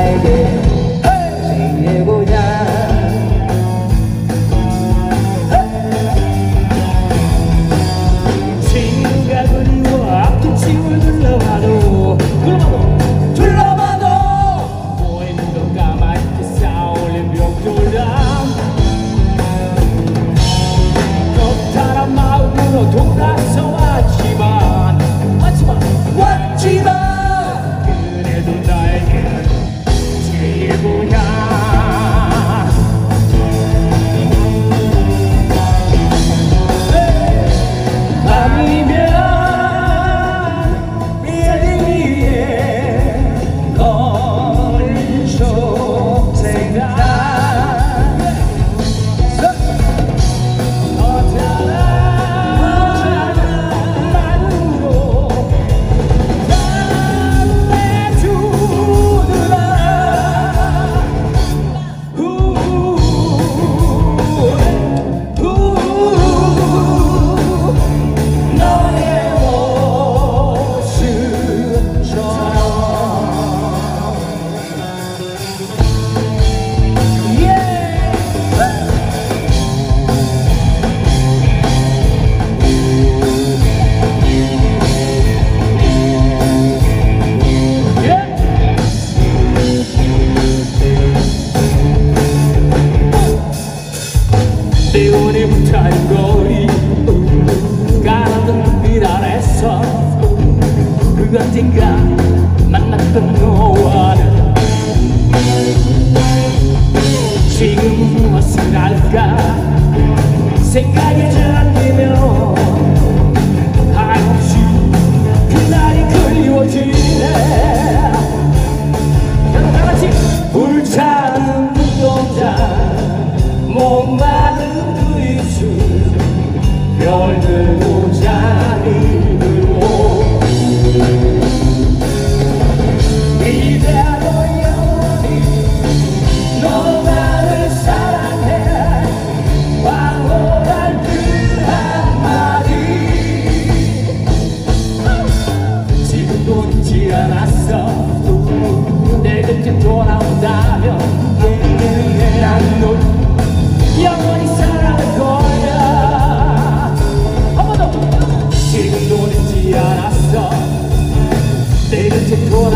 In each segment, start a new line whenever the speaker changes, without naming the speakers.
나에게 제 고향
친구가 그리워 앞뒤집을 둘러봐도 둘러봐도
둘러봐도
보이는 건 까맣게 쌓아올린 벽돌담 겁탈한 마음으로 돌아서 언젠가 만났던 너와는 지금 무엇을 할까? 생각에 잠기며 한없이 그날이 그리워지네. 여러분 다같이 불타는 눈동자 목마른 그 입술 별들 모자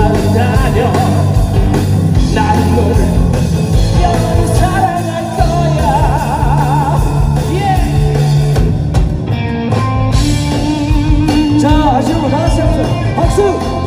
돌아온다면 난 너를 영원히 사랑할 거야.
박수!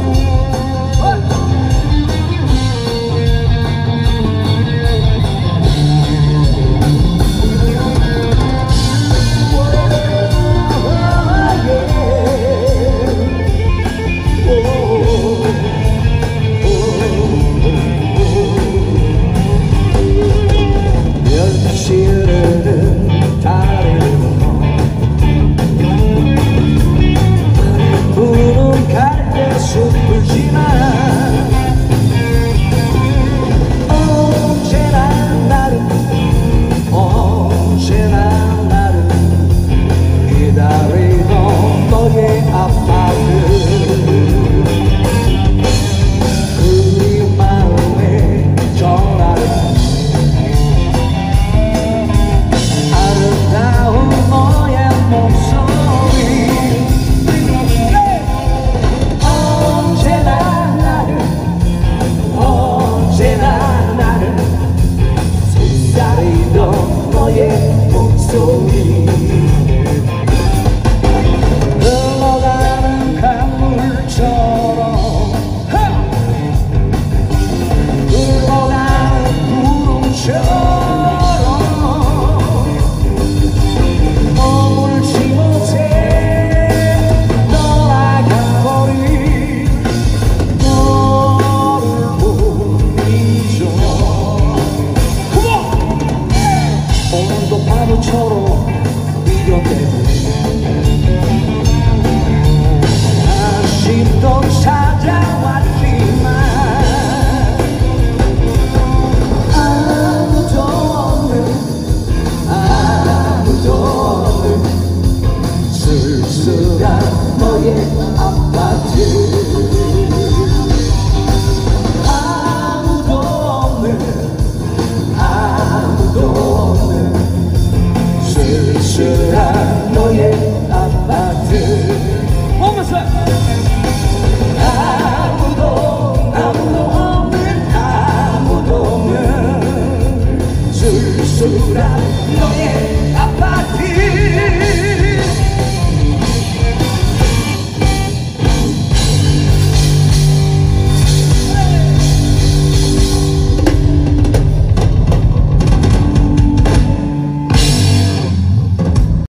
for me. 찾아와